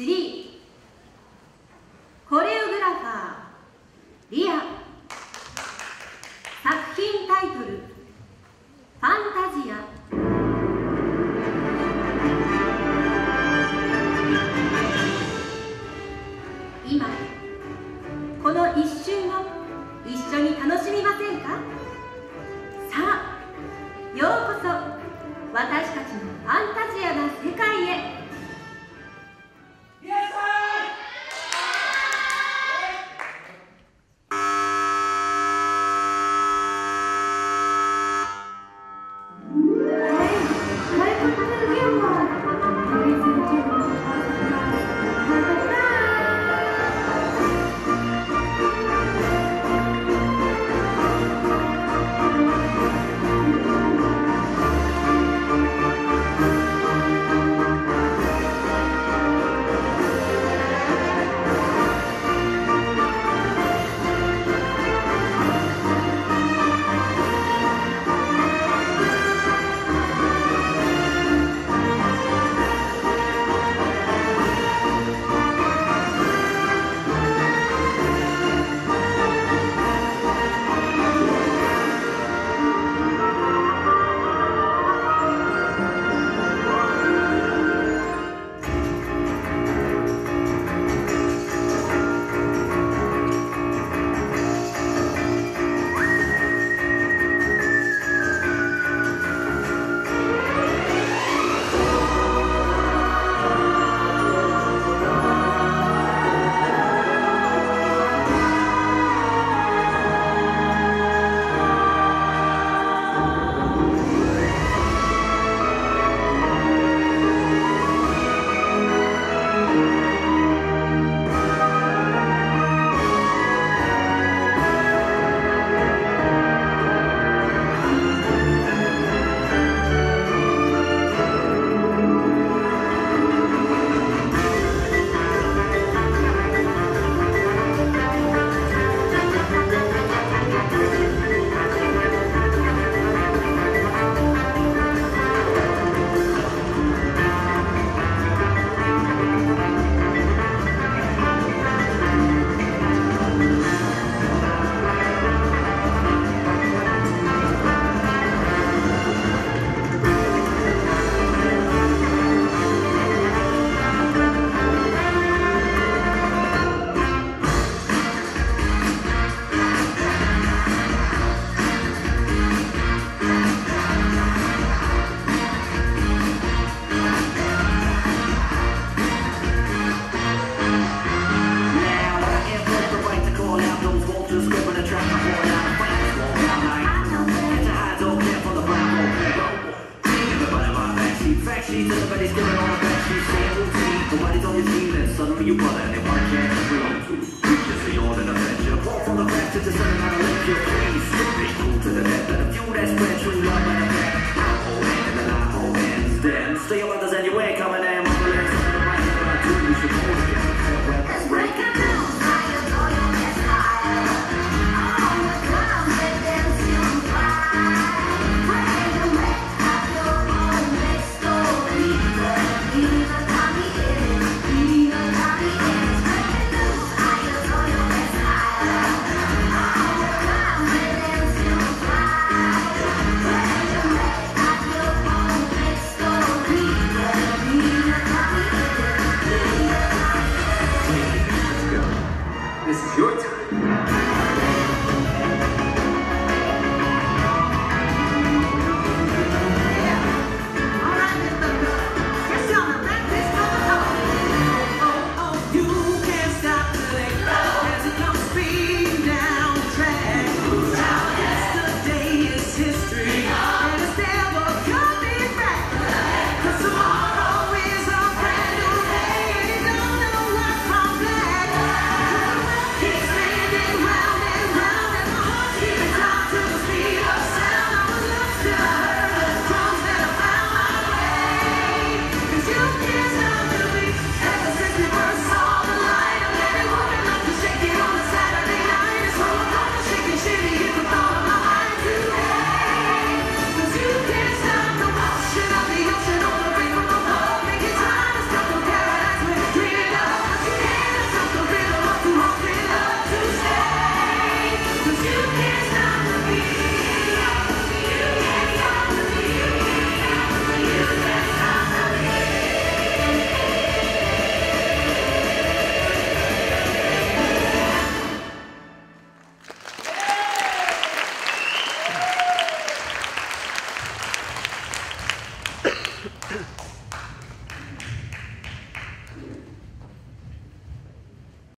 ツリーコレオグラファーリア。作品タイトルファンタジア。今この一瞬を一緒に楽しみませんか？さあようこそ。私たちのファンタジアな世界へ。for you, brother, and if I can't agree, we just see all adventure. From the back to the sun I'll let you face. Stay cool to the net, but a few that's spread true love and